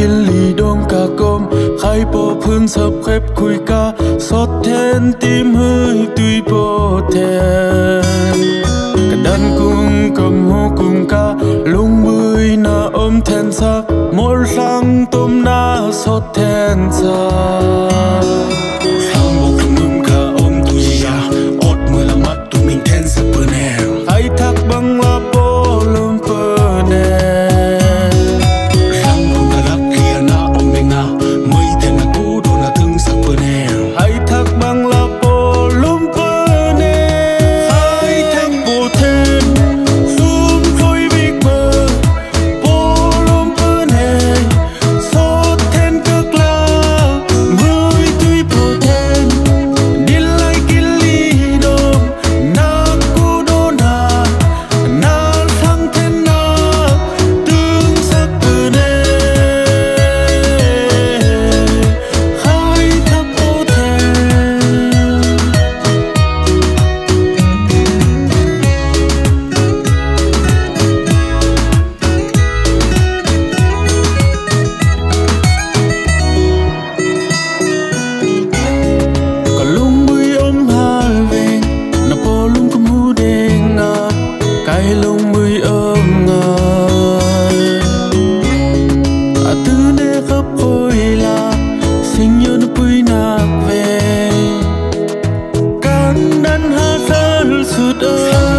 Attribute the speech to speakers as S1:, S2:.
S1: kiến lì đông cả cơm, khai bộ phương sập khép khui ca, xót thên tim hơi tuy bộ thèn cả đàn cung cầm hô cùng ca lung bươi na ôm thèn sắc 天才。to the